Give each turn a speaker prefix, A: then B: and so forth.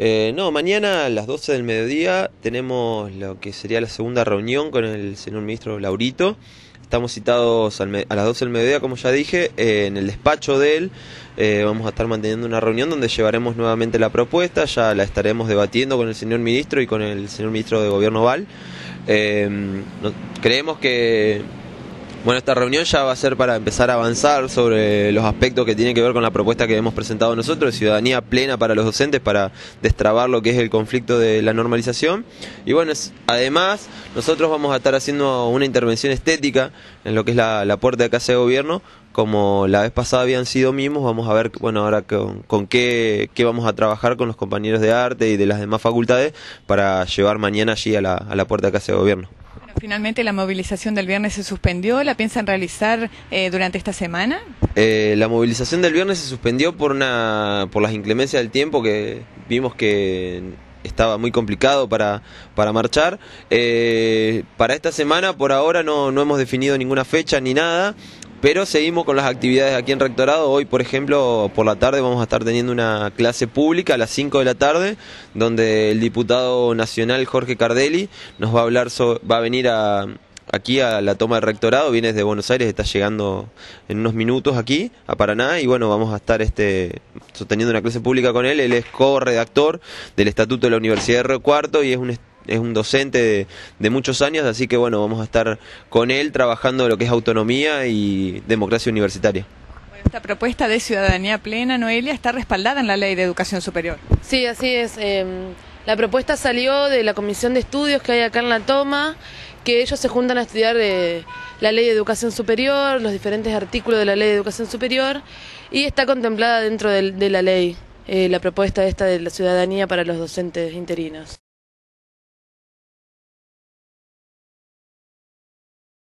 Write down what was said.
A: Eh, no, mañana a las 12 del mediodía tenemos lo que sería la segunda reunión con el señor ministro Laurito. Estamos citados a las 12 del mediodía, como ya dije, eh, en el despacho de él. Eh, vamos a estar manteniendo una reunión donde llevaremos nuevamente la propuesta, ya la estaremos debatiendo con el señor ministro y con el señor ministro de Gobierno Val. creemos que bueno, esta reunión ya va a ser para empezar a avanzar sobre los aspectos que tienen que ver con la propuesta que hemos presentado nosotros, ciudadanía plena para los docentes, para destrabar lo que es el conflicto de la normalización. Y bueno, además, nosotros vamos a estar haciendo una intervención estética en lo que es la, puerta de casa de gobierno, como la vez pasada habían sido mimos, vamos a ver, bueno, ahora con, qué, vamos a trabajar con los compañeros de arte y de las demás facultades para llevar mañana allí a la, a la puerta de casa de gobierno.
B: Finalmente la movilización del viernes se suspendió, ¿la piensan realizar eh, durante esta semana?
A: Eh, la movilización del viernes se suspendió por, una, por las inclemencias del tiempo que vimos que estaba muy complicado para, para marchar. Eh, para esta semana por ahora no, no hemos definido ninguna fecha ni nada. Pero seguimos con las actividades aquí en Rectorado. Hoy, por ejemplo, por la tarde vamos a estar teniendo una clase pública a las 5 de la tarde, donde el diputado nacional Jorge Cardelli nos va a hablar, va a venir a, aquí a la toma de rectorado, viene desde Buenos Aires, está llegando en unos minutos aquí a Paraná y bueno, vamos a estar este sosteniendo una clase pública con él, él es co-redactor del Estatuto de la Universidad de Río Cuarto y es un es un docente de, muchos años, así que bueno, vamos a estar con él trabajando lo que es autonomía y democracia universitaria.
B: Esta propuesta de ciudadanía plena, Noelia, está respaldada en la Ley de Educación Superior.
C: Sí, así es. Em, la propuesta salió de la comisión de estudios que hay acá en la toma, que ellos se juntan a estudiar de la Ley de Educación Superior, los diferentes artículos de la Ley de Educación Superior, y está contemplada dentro de, la ley eh, la propuesta esta de la ciudadanía para los docentes interinos.